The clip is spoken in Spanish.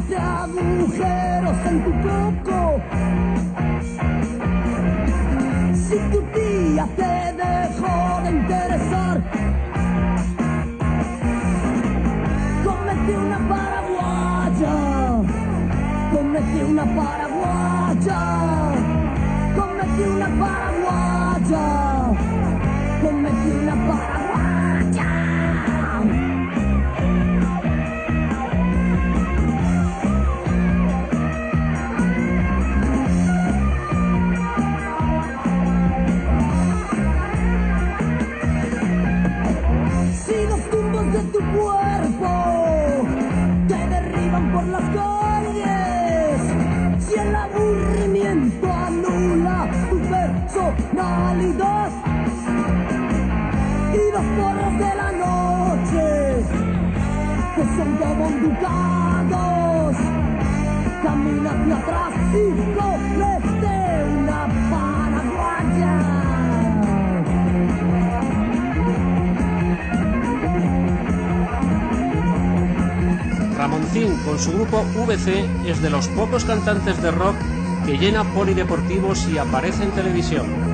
ceros en tu coco. Si tu tía te dejó de interesar, comete una paraguaya, comete una paraguaya, comete una paraguaya, comete una paraguaya. Cuerpo. Te derriban por las calles, si el aburrimiento anula tu personalidad. Y los porros de la noche que son como ducados, camina hacia atrás y cómete Ramoncín, con su grupo VC, es de los pocos cantantes de rock que llena polideportivos y aparece en televisión.